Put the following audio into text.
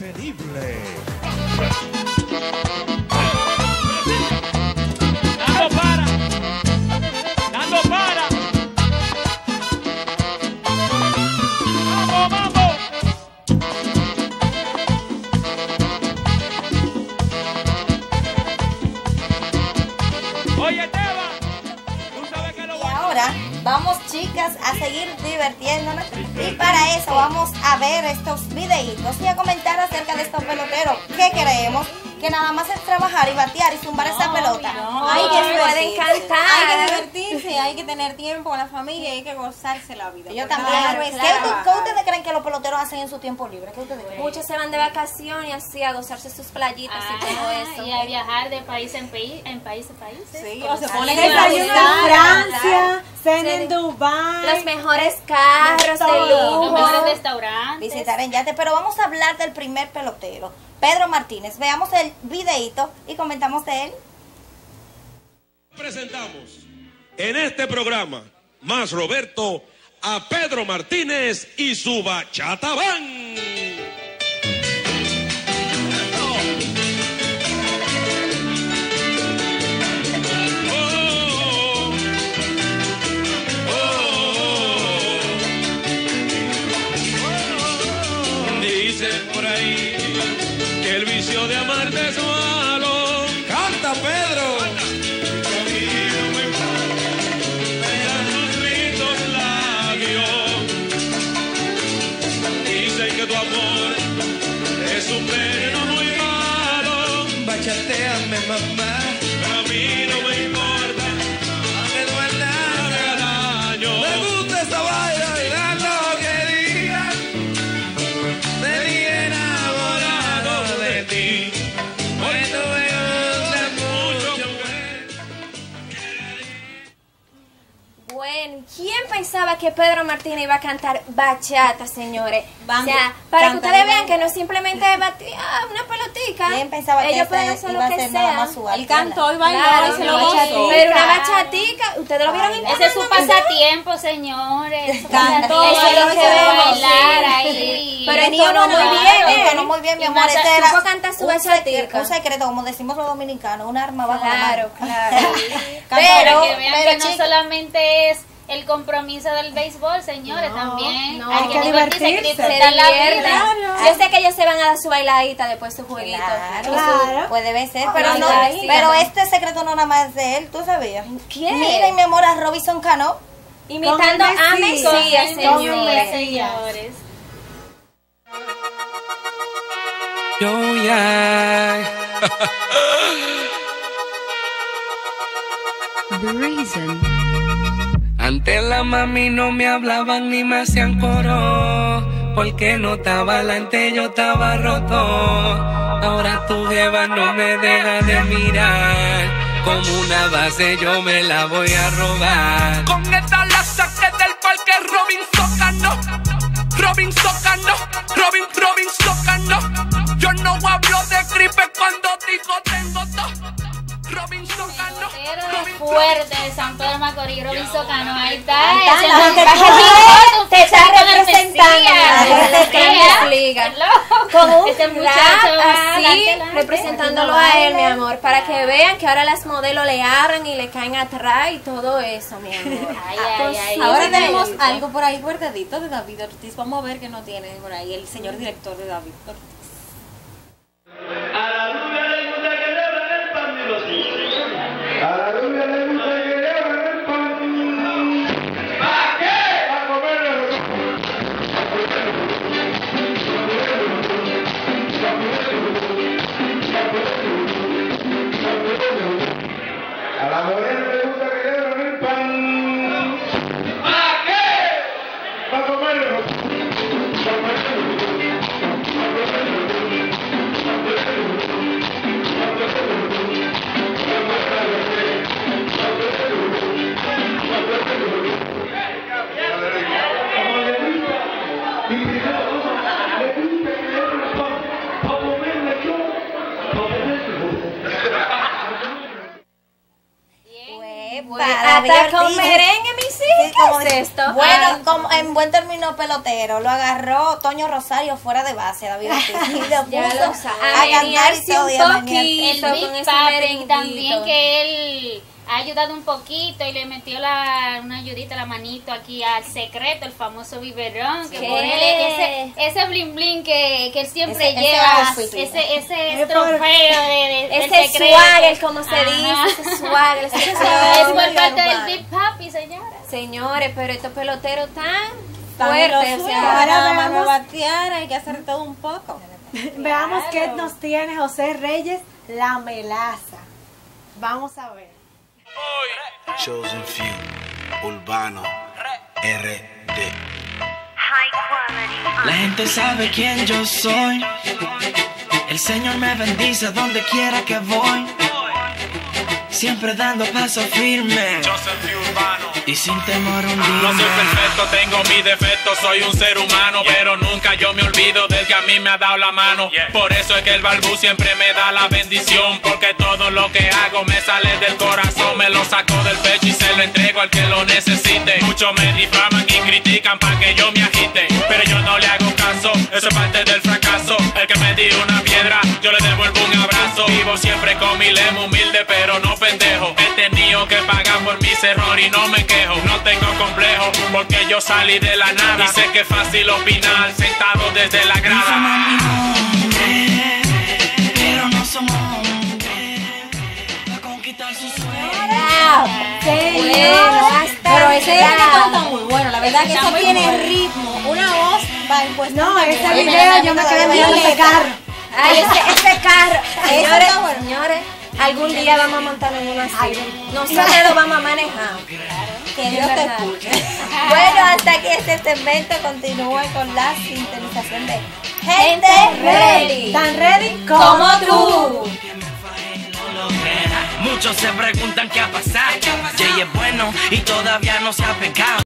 impedible. Vamos chicas a seguir divirtiéndonos y para eso vamos a ver estos videitos y a comentar acerca de estos peloteros que creemos que nada más es trabajar y batear y zumbar esa pelota. Hay que divertirse. pueden cantar. Hay que divertirse, hay que tener tiempo con la familia y hay que gozarse la vida. Yo también. claro, ¿Qué, es tú- trabajar. qué ustedes creen que los peloteros hacen en su tiempo libre? ¿Qué ustedes creen? Muchos se van de vacaciones y así a gozarse sus playitas y todo Ah, eso. y a viajar de país en país, en país a país. Sí, o se ponen en en en Francia, cena en Dubai. Los mejores carros de. Los mejores restaurantes. Visitar en yate, pero vamos a hablar del primer pelotero, Pedro Martínez. Veamos el videito y comentamos de él. Presentamos en este programa, más Roberto, a Pedro Martínez y su Bachata Van. Vicio de amarte es malo. ¡Canta, Pedro! A mí no me importa, miran tus lindos labios. Dicen que tu amor es un veneno muy malo. Bachateame, mamá, que Pedro Martínez iba a cantar bachata, señores? Van- o sea, para que ustedes vean que no es simplemente batir ah, una pelotica. ¿Quién pensaba que Ellos ese pueden hacer lo que sea. más su arte? Él cantó y bailó Claro, y se lo una gozó. Pero una bachatica, ustedes lo vieron en Ese es su pasatiempo, señores. Cantó, eso es lo que bailar ahí. Pero Entonó entonó muy bien, ¿eh? entonó muy bien, mi amor. Este supo cantar su un secreto, bachatica. un secreto, como decimos los dominicanos, un arma bajo Claro, la mano. claro. Para pero, que vean pero que no solamente es el compromiso del béisbol, señores, No, también no. hay Hay que hay que divertirse. Se la vida. Yo sé que ellos se van a dar su bailadita después de su jueguito. Claro, Claro. puede ser, pero no, sí. pero este secreto no nada más de él, ¿tú sabías? ¿Quién? Miren, mi amor, a Robinson Cano. Imitando a el señores. Señores. Yo ya. Antes la mami no me hablaban ni me hacían coro. Porque no estaba adelante, yo estaba roto. Ahora tu jeva no me deja de mirar. Como una base yo me la voy a robar. Con esta la saqué del parque Robin Socano. Robin Socano. Robin, Robin Socano. Yo no hablo de gripe cuando digo tengo todo. Robin Socano. Pero Robin, fuerte de San Pedro Macorís, Robinson Cano, ahí está. está, haciendo la gente te- está representando, está. Con un Este muchacho así, representándolo a él, mi amor, para que vean que ahora las modelos le abran y le caen atrás y todo eso, mi amor. Ay, ay. Ahora tenemos algo por ahí guardadito de David Ortiz. Vamos a ver qué no tiene por ahí el señor director de David Ortiz. Le que. Para yo, para Hasta con merengue, mis hijas. como es esto? Bueno, Ah. como en buen término pelotero, lo agarró Toño Rosario fuera de base, David Ortiz, y lo puso a a cantar y todo, y a. El Big Papi también que él ha ayudado un poquito y le metió la, una ayudita, la manito aquí al secreto, el famoso biberón, que él ese, ese bling bling que, que él siempre Ese- ese lleva, outfit. ese, ese, trofeo de, de- del Ese secreto. swagger, como se Ajá. dice, ese swagger, ese Es por parte del. Big Papi, señora. Señores, pero estos peloteros tan fuertes, o sea, ahora vamos a veamos. batear, hay que hacer todo un poco. Veamos qué nos tiene José Reyes, la melaza. Vamos a ver. Chosen Few, Urbano, RD. La gente sabe quién yo soy. El Señor me bendice donde quiera que voy. Siempre dando paso firme y sin temor un No soy día. perfecto, tengo mis defectos, soy un ser humano, pero nunca yo me olvido del que a mí me ha dado la mano. Por eso es que el balbú siempre me da la bendición, porque todo lo que hago me sale del corazón, me lo saco del pecho y se lo entrego al que lo necesite. Muchos me difaman y critican para que yo me agite, pero yo no le hago caso, eso es parte del fracaso. El que me dio una piedra, yo le devuelvo un abrazo. Vivo siempre con mi lema humilde, pero no. Que pagar por mis errores y no me quejo. No tengo complejo, porque yo salí de la nada. Y sé que es fácil opinar sentado desde la grada. Pero no. A conquistar sus sueños. bueno, hasta Pero ese reggaetón está muy bueno, la verdad que eso tiene bueno. ritmo, una voz va impuesta. No, ese video yo me quedé viendo ese carro. Ay, ese, ese carro. Señores, señores, algún día vamos a montar en uno así. Nosotros lo vamos a manejar. Que Dios te escuche. Bueno, hasta aquí este segmento continúa con la sintonización de Gente Ready. Tan ready Como tú. Muchos se preguntan qué ha pasado. Jay es bueno y todavía no se ha pegado.